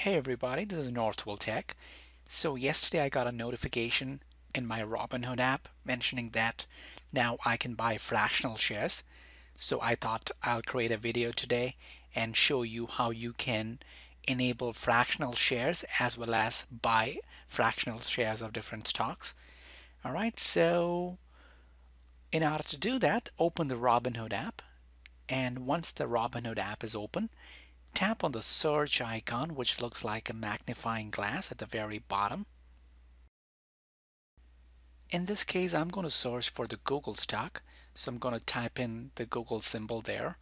Hey everybody, this is Northville Tech. So yesterday I got a notification in my Robinhood app mentioning that now I can buy fractional shares. So I thought I'll create a video today and show you how you can enable fractional shares as well as buy fractional shares of different stocks. All right, so in order to do that, open the Robinhood app. And once the Robinhood app is open, tap on the search icon which looks like a magnifying glass at the very bottom. In this case I'm going to search for the Google stock so I'm going to type in the Google symbol there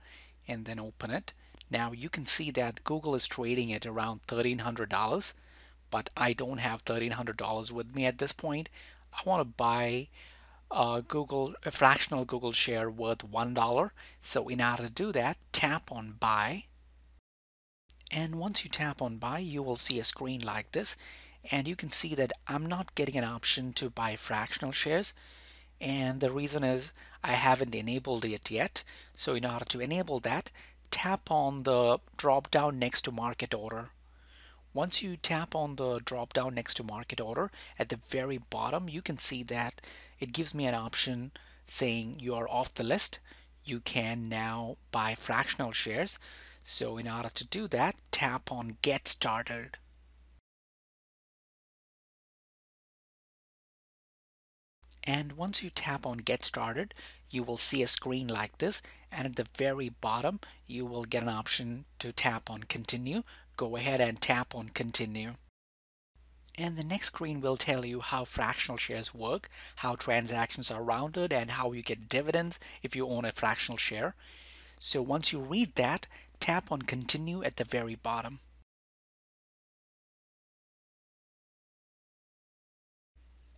and then open it. Now you can see that Google is trading at around $1,300 but I don't have $1,300 with me at this point. I want to buy a Google a fractional Google share worth $1 so in order to do that tap on buy and once you tap on buy, you will see a screen like this. And you can see that I'm not getting an option to buy fractional shares. And the reason is I haven't enabled it yet. So in order to enable that, tap on the drop down next to market order. Once you tap on the drop down next to market order at the very bottom, you can see that it gives me an option saying you are off the list. You can now buy fractional shares. So in order to do that, tap on Get Started. And once you tap on Get Started, you will see a screen like this. And at the very bottom, you will get an option to tap on Continue. Go ahead and tap on Continue. And the next screen will tell you how fractional shares work, how transactions are rounded, and how you get dividends if you own a fractional share. So once you read that, tap on continue at the very bottom.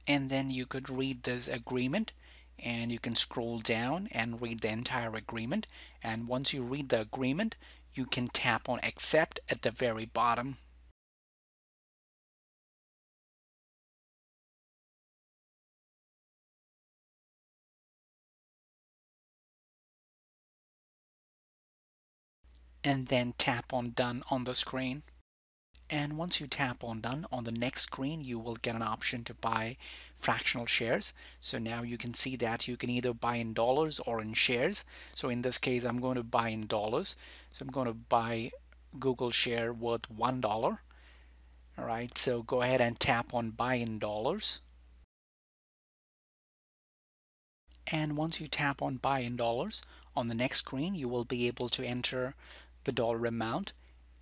And then you could read this agreement and you can scroll down and read the entire agreement. And once you read the agreement, you can tap on accept at the very bottom. And then tap on done on the screen. And once you tap on done on the next screen, you will get an option to buy fractional shares. So now you can see that you can either buy in dollars or in shares. So in this case, I'm going to buy in dollars. So I'm going to buy Google share worth $1. All right, so go ahead and tap on buy in dollars. And once you tap on buy in dollars, on the next screen, you will be able to enter the dollar amount.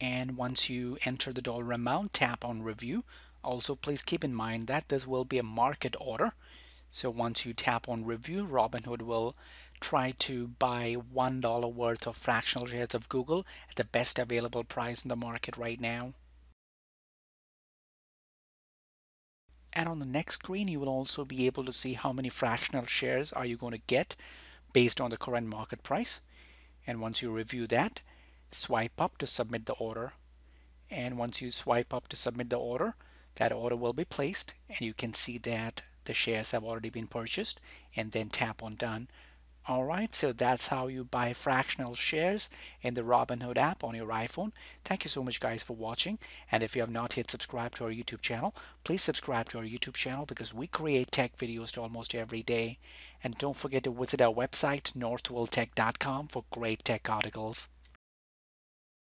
And once you enter the dollar amount tap on review. Also please keep in mind that this will be a market order. So once you tap on review Robinhood will try to buy one dollar worth of fractional shares of Google at the best available price in the market right now. And on the next screen you will also be able to see how many fractional shares are you going to get based on the current market price. And once you review that swipe up to submit the order and once you swipe up to submit the order that order will be placed and you can see that the shares have already been purchased and then tap on done Alright, so that's how you buy fractional shares in the Robinhood app on your iPhone. Thank you so much guys for watching and if you have not yet subscribed to our YouTube channel, please subscribe to our YouTube channel because we create tech videos to almost every day. And don't forget to visit our website northvilletech.com for great tech articles.